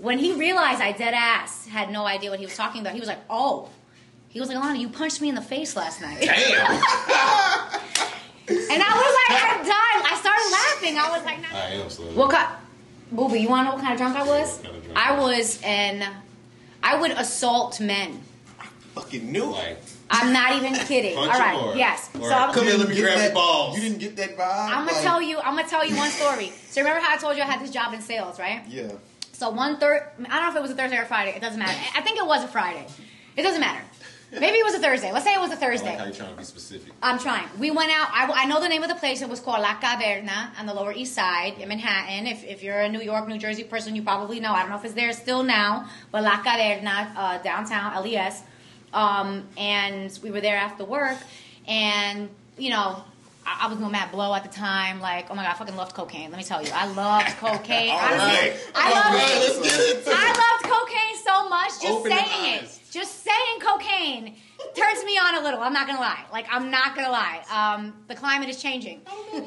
when he realized I dead ass had no idea what he was talking about, he was like, "Oh." He was like, "Alana, you punched me in the face last night." Damn. And I was like, I died. I started laughing. I was like, nah. I am slow. What kind? Boobie, you want to know what kind of drunk I was? What kind of drunk? I was an. I would assault men. I fucking knew. like, I'm not even kidding. All Punch him or- yes. or so I'm, come here, let me grab that- your balls. You didn't get that vibe. I'm gonna Like, tell you. I'm gonna tell you one story. So remember how I told you I had this job in sales, right? Yeah. So one third. I don't know if it was a Thursday or Friday. It doesn't matter. I think it was a Friday. It doesn't matter. Maybe it was a Thursday. Let's say it was a Thursday. like how you trying to be specific. I'm trying. We went out. I, I know the name of the place. It was called La Caverna on the Lower East Side in Manhattan. If, if you're a New York, New Jersey person, you probably know. I don't know if it's there still now, but La Caverna, uh, downtown, LES. Um, and we were there after work, and you know. I I was doing Matt Blow at the time. Like, oh my god, I fucking loved cocaine. Let me tell you, I loved cocaine. Honestly, right. I loved man, let's get into it. I loved cocaine so much. Just Open saying it, just saying cocaine turns me on a little. I'm not gonna lie. Like I'm not gonna lie. Um, the climate is changing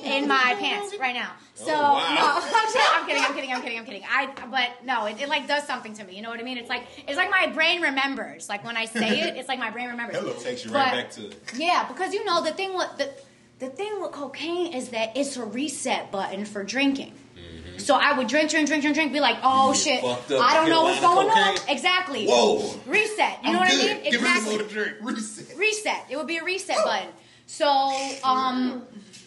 in my pants right now. So Oh, wow. no, I'm, kidding. I'm kidding. I'm kidding. I'm kidding. I but no, it, it like does something to me. You know what I mean? It's like it's like my brain remembers. Like when I say it, it's like my brain remembers. Hello. Takes you right back to it. Yeah, because you know the thing the the thing with cocaine is that it's a reset button for drinking. So I would drink, drink, drink, drink, drink, be like, oh You shit, I don't know what's going on. Exactly. Whoa. Reset. You know I'm what good. I mean? Give Exactly. drink. Reset. Reset. It would be a reset button. So, um,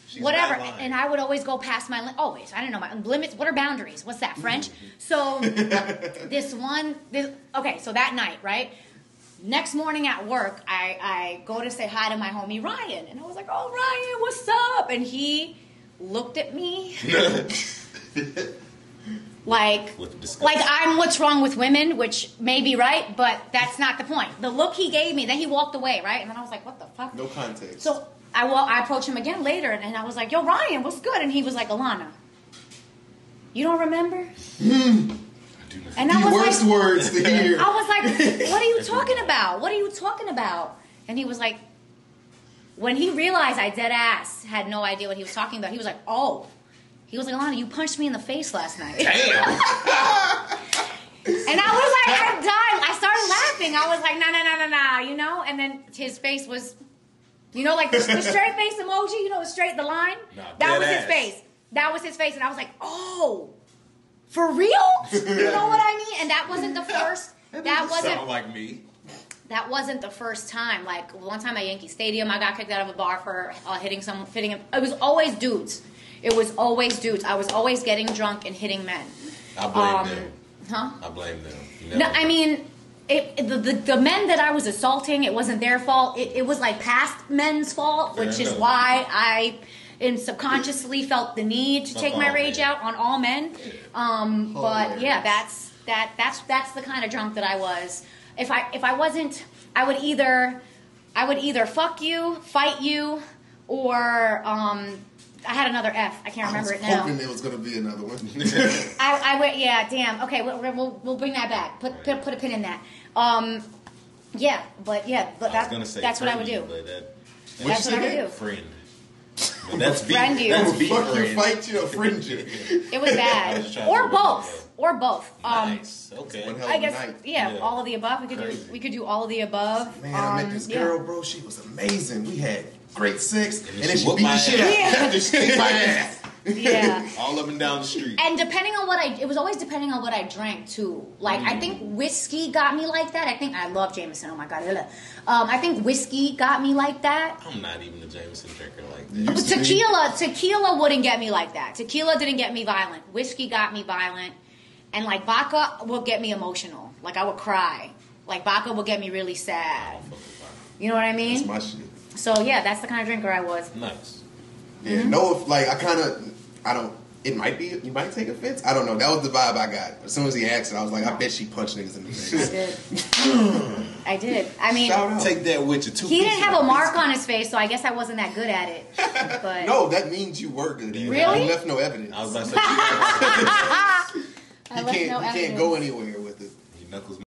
She's whatever. And I would always go past my li- always. I don't know my limits. What are boundaries? What's that French? So this one, this okay. So that night, right? Next morning at work, I I go to say hi to my homie Ryan, and I was like, "Oh Ryan, what's up?" And he looked at me like like I'm what's wrong with women, which may be right, but that's not the point. The look he gave me, then he walked away, right? And then I was like, what the fuck? No context. So I well, I approached him again later, and, and I was like, "Yo, Ryan, what's good?" And he was like, "Alana, you don't remember?" I do not. And I the was worst like, words to hear. I was like, "What are you talking about? What are you talking about?" And he was like, when he realized I dead ass had no idea what he was talking about, he was like, "Oh." He was like, Alana, you punched me in the face last night. Damn. And I was like, I died. I started laughing. I was like, nah, nah, nah, nah, nah, you know? And then his face was, you know, like the, the straight face emoji, you know, the straight, the line? Nah, that dead was his ass. face. That was his face. And I was like, oh, for real? You know what I mean? And that wasn't the first, that wasn't, Sound like me. that wasn't the first time. Like one time at Yankee Stadium, I got kicked out of a bar for uh, hitting someone, hitting him. It was always dudes. It was always dudes. I was always getting drunk and hitting men. I blame Um, them. Huh? I blame them. No, I mean, it, the, the the men that I was assaulting, it wasn't their fault. It, it was like past men's fault, which is why I, in subconsciously felt the need to take my rage out on all men. Um, but yeah, that's that that's that's the kind of drunk that I was. If I if I wasn't, I would either I would either fuck you, fight you, or um, I had another F. I can't I was remember it now. hoping there was gonna be another one. I, I went, yeah, damn. Okay, we'll, we'll, we'll bring that back. Put, put, put a pin in that. Um, yeah, but yeah, but that, that's what I would do. that- That's what I would do. Friend. But that's beef. Friend you. That's beef Fuck you, fight you, or friend you. It was bad, was trying to or both, or both. Um, Nice. Okay. I guess, yeah, Yeah. all of the above. We could Crazy. do, we could do all of the above. Man, I met Um, this yeah. girl, bro. She was amazing. We had great sex, and, then then she she whooped beat my the shit out. Yeah, just kicked my ass. Yeah. All up and down the street. And depending on what I, it was always depending on what I drank too. Like I think whiskey got me like that. I think I love Jameson. Oh my god, um, I think whiskey got me like that. I'm not even a Jameson drinker like You that. used to be. Tequila, tequila wouldn't get me like that. Tequila didn't get me violent. Whiskey got me violent, and like vodka will get me emotional. Like I would cry. Like vodka will get me really sad. You know what I That's mean? my shit. So yeah, that's the kind of drinker I was. Nice. Yeah, Mm-hmm. no, like I kind of, I don't. It might be. You might take offense. I don't know. That was the vibe I got. As soon as he asked it, I was like, I bet she punched niggas in the I face. did. I did. I mean, Shout out. Take that with you. Two he didn't have a mark on his face, so I guess I wasn't that good at it. But No, that means you were good. You, Really? You left no evidence. I was about to say, I you left can't. no you can't evidence. go anywhere with it. your knuckles